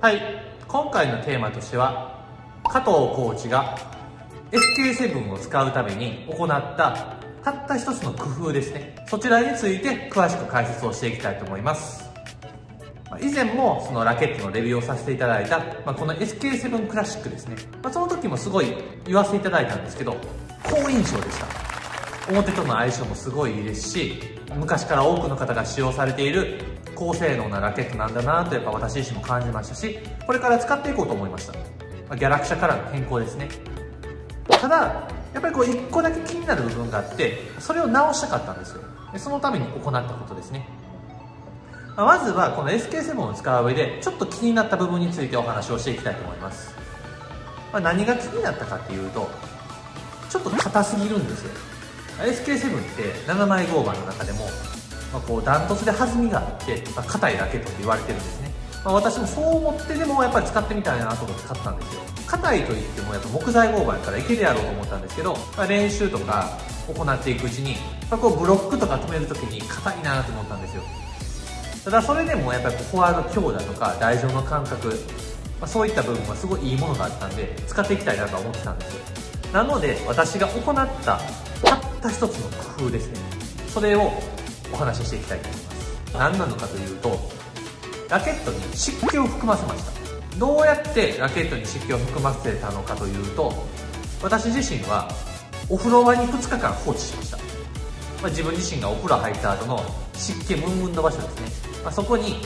はい。今回のテーマとしては加藤コーチが SK7 を使うために行ったたった一つの工夫ですね。そちらについて詳しく解説をしていきたいと思います。以前もそのラケットのレビューをさせていただいた、まあ、この SK7 クラシックですね、まあ、その時もすごい言わせていただいたんですけど好印象でした。表との相性もすごいいいですし昔から多くの方が使用されている高性能なラケットなんだなとやっぱ私自身も感じましたしこれから使っていこうと思いました、ま、ギャラクシャからの変更ですね。ただやっぱりこう1個だけ気になる部分があってそれを直したかったんですよ。そのために行ったことですね。まずはこの SK7 を使う上でちょっと気になった部分についてお話をしていきたいと思います、ま、何が気になったかっていうとちょっと硬すぎるんですよ。SK7 って7枚合板の中でも、まあ、こうダントツで弾みがあって硬、まあ、いラケットって言われてるんですね、まあ、私もそう思ってでもやっぱり使ってみたいなと思って買ったんですよ。硬いといってもやっぱ木材合板やからいけるやろうと思ったんですけど、まあ、練習とか行っていくうちに、まあ、こうブロックとか止めるときに硬いなと思ったんですよ。ただそれでもやっぱりフォワード強打とか台上の感覚、まあ、そういった部分はすごいいいものがあったんで使っていきたいなとは思ってたんですよ。なので私が行ったたった一つの工夫ですね。それをお話ししていきたいと思います。何なのかというとラケットに湿気を含ませました。どうやってラケットに湿気を含ませたのかというと私自身はお風呂場に2日間放置しました、まあ、自分自身がお風呂入った後の湿気ムンムンの場所ですね。まあ、そこに、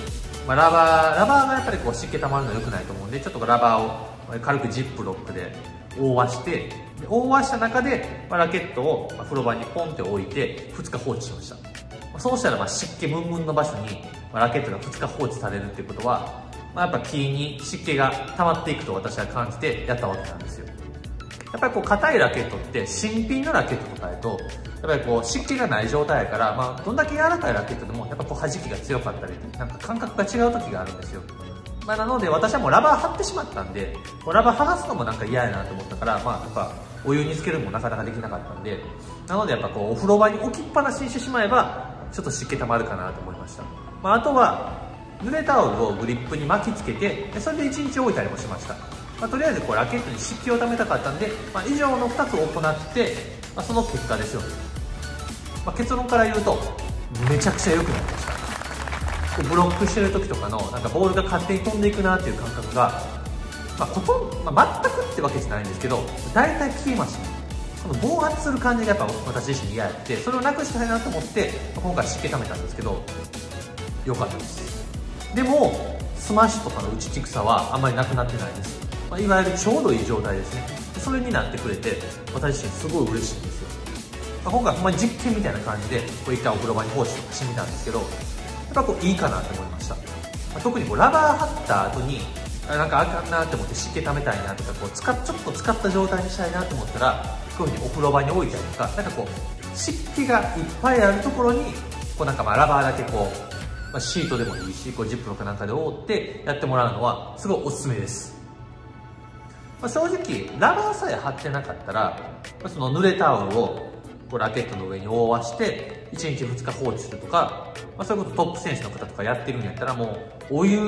まあ、ラバーラバーがやっぱりこう湿気たまるの良くないと思うんでちょっとラバーを軽くジップロックで覆わして覆わした中で、まあ、ラケットを風呂場にポンって置いて2日放置しました、そうしたらまあ湿気ムンムンの場所に、ラケットが2日放置されるっていうことは、まあ、やっぱ木に湿気が溜まっていくと私は感じてやったわけなんですよ。やっぱりこう硬いラケットって新品のラケットとかやとやっぱりこう湿気がない状態やから、まあ、どんだけ柔らかいラケットでもやっぱこう弾きが強かったりなんか感覚が違う時があるんですよ。まあ、なので私はもうラバー貼ってしまったんでラバー剥がすのもなんか嫌やなと思ったからまあやっぱお湯につけるのもなかなかできなかったんでなのでやっぱこうお風呂場に置きっぱなしにしてしまえばちょっと湿気たまるかなと思いました、まあ、あとは濡れタオルをグリップに巻きつけてそれで1日置いたりもしました、まあ、とりあえずこうラケットに湿気をためたかったんで、まあ、以上の2つを行って、まあ、その結果ですよまあ、結論から言うとめちゃくちゃ良くなりました。ブロックしてる時とかのなんかボールが勝手に飛んでいくなっていう感覚が、まあ、ほと、まあ、全くってわけじゃないんですけど大体消えました。この暴発する感じがやっぱ私自身嫌やってそれをなくしたいなと思って今回湿気ためたんですけど良かったです。でもスマッシュとかの打ちにくさはあんまりなくなってないです、まあ、いわゆるちょうどいい状態ですね。それになってくれて私自身すごい嬉しいんですよ。まあ、今回ほんまに実験みたいな感じでこう一回お風呂場に放置とかしてみたんですけどやっぱこういいかなと思いました、まあ、特にこうラバー貼った後になんかあかんなって思って湿気溜めたいなとかこう使ちょっと使った状態にしたいなと思ったらこういう風にお風呂場に置いたりとかなんかこう湿気がいっぱいあるところにこうなんかまあラバーだけこう、まあ、シートでもいいしこうジップロックなんかで覆ってやってもらうのはすごいおすすめです。まあ、正直ラバーさえ貼ってなかったらその濡れタオルをこうラケットの上に覆わして1日2日放置するとか、まあ、そういうことトップ選手の方とかやってるんやったらもうお湯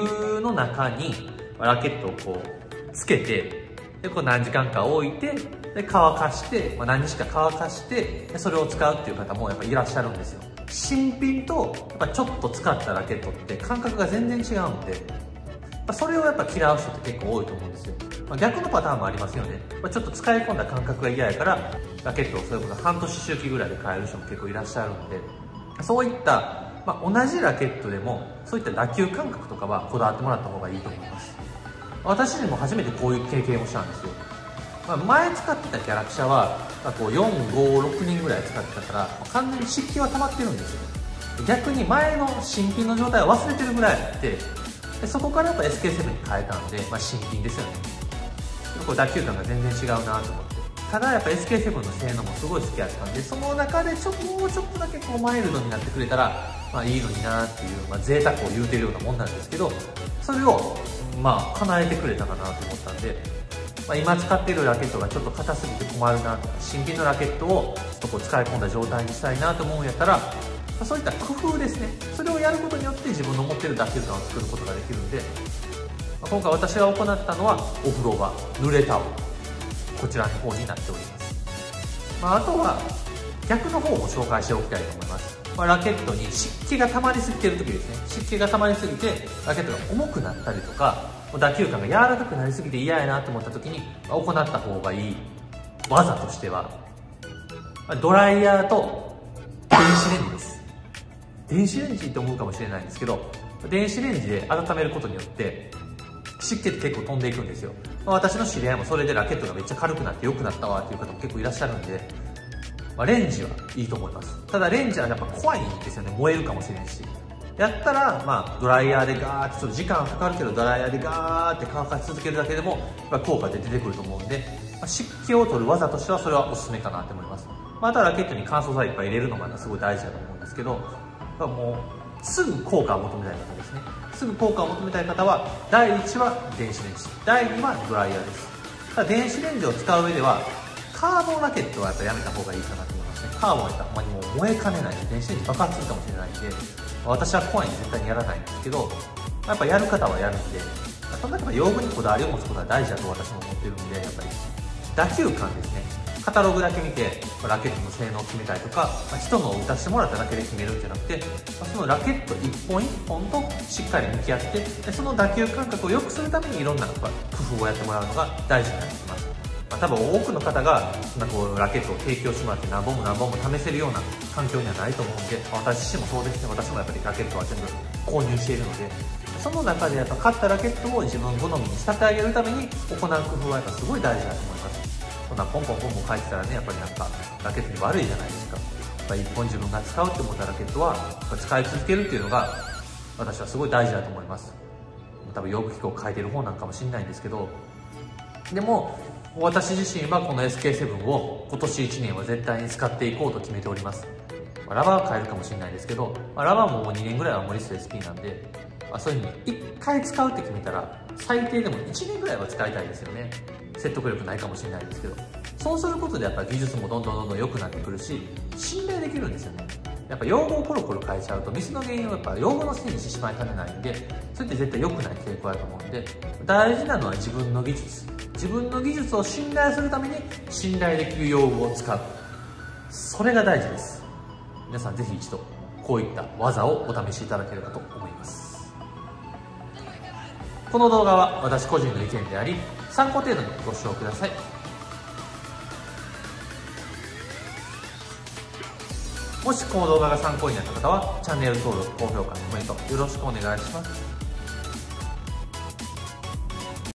の中にラケットをこうつけてでこう何時間か置いてで乾かして、まあ、何日か乾かしてでそれを使うっていう方もやっぱいらっしゃるんですよ。新品とやっぱちょっと使ったラケットって感覚が全然違うんでそれをやっぱ嫌う人って結構多いと思うんですよ、まあ、逆のパターンもありますよね、まあ、ちょっと使い込んだ感覚が嫌やからラケットをそれこそ半年周期ぐらいで変える人も結構いらっしゃるのでそういった、まあ、同じラケットでもそういった打球感覚とかはこだわってもらった方がいいと思います。私にも初めてこういう経験をしたんですよ、まあ、前使ってたギャラクシャは456人ぐらい使ってたから完全に湿気は溜まってるんですよ。逆に前の新品の状態を忘れてるぐらいあってでそこからやっぱ SK7 に変えたんで、まあ、新品ですよね。これ打球感が全然違うなと思って。ただやっぱ SK7 の性能もすごい好きやったんでその中でちょもうちょっとだけこうマイルドになってくれたら、まあ、いいのになっていう、まあ、贅沢を言うてるようなもんなんですけどそれをまあ叶えてくれたかなと思ったんで、まあ、今使ってるラケットがちょっと硬すぎて困るなとか新品のラケットをちょっとこう使い込んだ状態にしたいなと思うんやったらまそういった工夫ですね。それをやることによって自分の持ってる打球感を作ることができるんで今回私が行ったのはお風呂場濡れタオル。こちらの方になっております、まあ、あとは逆の方も紹介しておきたいと思います、まあ、ラケットに湿気が溜まりすぎてる時ですね。湿気が溜まりすぎてラケットが重くなったりとか打球感が柔らかくなりすぎて嫌やなと思った時に行った方がいい。技としては。ドライヤーと電子レンジです。電子レンジって思うかもしれないんですけど電子レンジで温めることによって湿気って結構飛んでいくんですよ、私の知り合いもそれでラケットがめっちゃ軽くなって良くなったわっていう方も結構いらっしゃるんで、まあ、レンジはいいと思います。ただレンジはやっぱ怖いですよね。燃えるかもしれんし。やったら、まあ、ドライヤーでガーってちょっと時間かかるけどドライヤーでガーって乾かし続けるだけでもやっぱ効果で出てくると思うんで、まあ、湿気を取る技としてはそれはおすすめかなと思います。またラケットに乾燥剤いっぱい入れるのがすごい大事だと思うんですけどもうすぐ効果を求めたい方ですね。すぐ効果を求めたい方は第1は電子レンジ。第2はドライヤーです。ただ電子レンジを使う上ではカーボンラケットはやっぱやめた方がいいかなと思いますね。カーボンやったらほんまにもう燃えかねない電子レンジ爆発するかもしれないんで私は怖いんで絶対にやらないんですけどやっぱやる方はやるんでその中で用具にこだわりを持つことは大事だと私も思ってるんでやっぱり打球感ですね。カタログだけ見てラケットの性能を決めたりとか、人のを打たせてもらっただけで決めるんじゃなくて、そのラケット一本一本としっかり向き合ってその打球感覚を良くするためにいろんな工夫をやってもらうのが大事になってきます、まあ、多分多くの方がそんなこうラケットを提供してもらって何本も何本も試せるような環境にはないと思うんで、私自身もそうですね。私もやっぱりラケットは全部購入しているのでその中でやっぱ買ったラケットを自分好みに仕立て上げるために行う工夫はやっぱすごい大事だと思います。そんなポンポンポンポン書いてたらねやっぱりなんかラケットに悪いじゃないですか。やっぱり一本自分が使うって思ったラケットは使い続けるっていうのが私はすごい大事だと思います。多分用具機構を変えてる方なんかもしれないんですけどでも私自身はこの SK7 を今年1年は絶対に使っていこうと決めております。まあラバーは変えるかもしれないですけどまあラバーももう2年ぐらいはモリス SP なんでまあそういうふうに1回使うって決めたら最低でも1年ぐらいは使いたいですよね。説得力ないかもしれないですけど。そうすることでやっぱ技術もどんどんどんどん良くなってくるし信頼できるんですよね。やっぱ用語をコロコロ変えちゃうとミスの原因はやっぱ用語のせいにしてしまいかねないんでそれって絶対良くない傾向だと思うんで大事なのは自分の技術。自分の技術を信頼するために信頼できる用語を使う。それが大事です。皆さんぜひ一度こういった技をお試しいただければと思います。この動画は私個人の意見であり参考程度にご視聴ください。もしこの動画が参考になった方はチャンネル登録高評価のコメントよろしくお願いします。